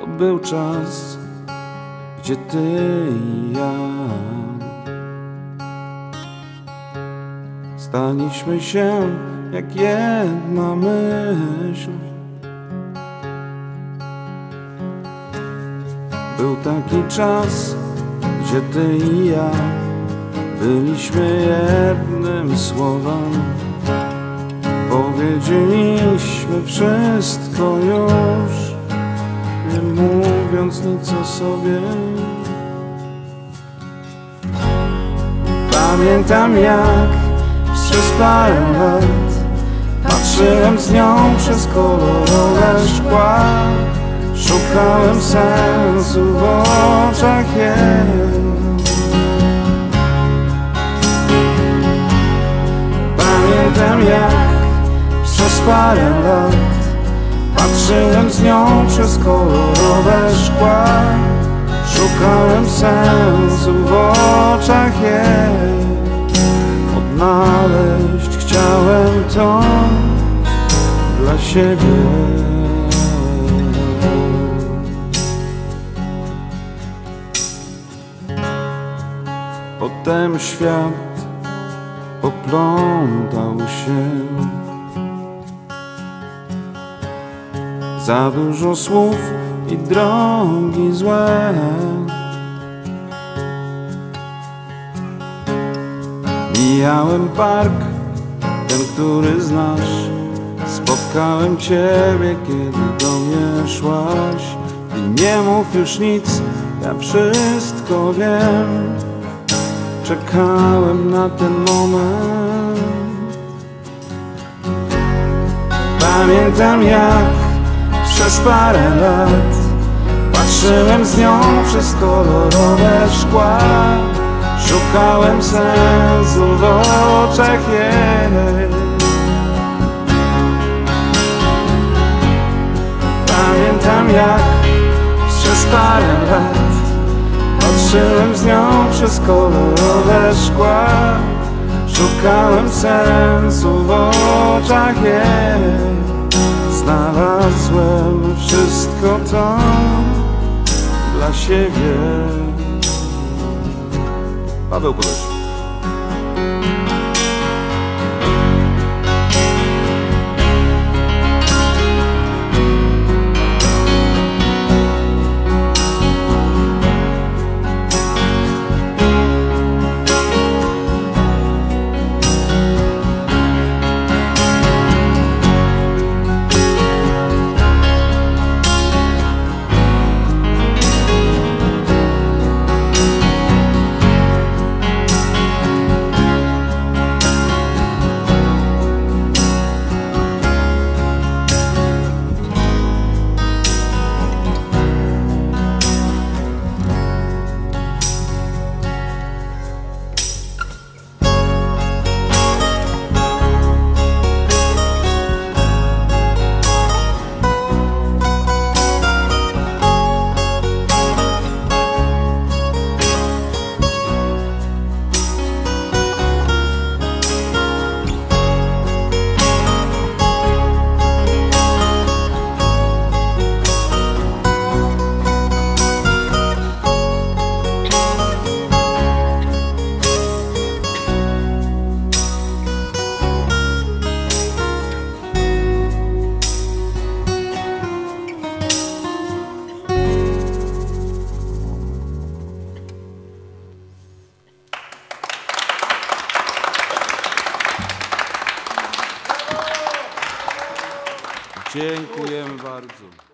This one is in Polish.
To był czas, gdzie ty i ja staliśmy się jak jedna myśl. Był taki czas, gdzie ty i ja byliśmy jednym słowem. Powiedzieliśmy wszystko mówiąc nic o sobie. Pamiętam jak przez parę lat patrzyłem z nią przez kolorowe szkła. Szukałem sensu w oczach jej. Pamiętam jak przez parę lat Patrzyłem z nią przez kolorowe szkła. Szukałem sensu w oczach jej. Odnaleźć chciałem to dla siebie. Potem świat poplątał się Za dużo słów i drogi złe. Mijałem park, ten który znasz. Spotkałem ciebie, kiedy do mnie szłaś. Ty nie mów już nic, ja wszystko wiem. Czekałem na ten moment. Pamiętam jak przez parę lat. Patrzyłem z nią przez kolorowe szkła. Szukałem sensu w oczach jej. Pamiętam jak przez parę lat Patrzyłem z nią przez kolorowe szkła. Szukałem sensu w oczach jej Znalazłem wszystko to dla siebie. Paweł Budosz Dziękujemy bardzo.